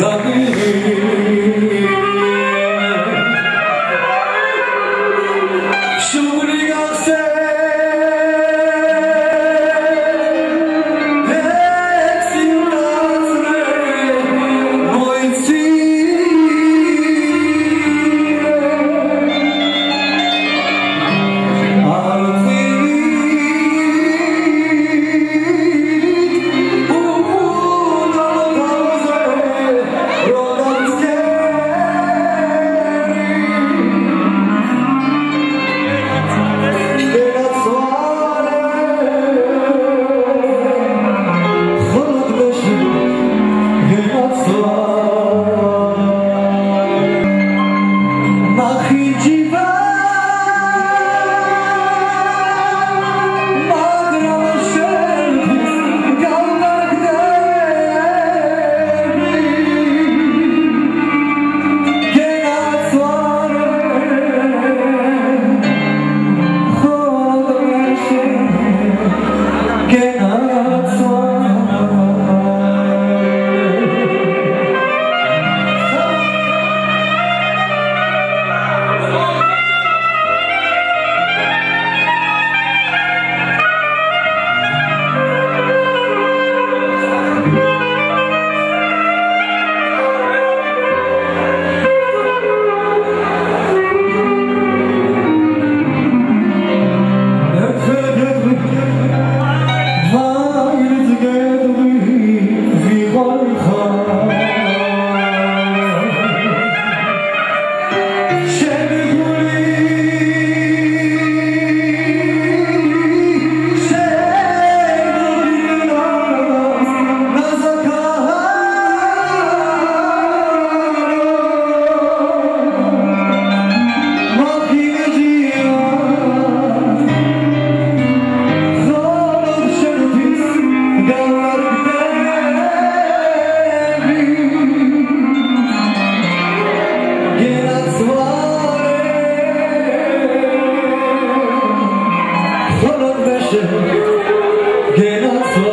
冷雨 Get up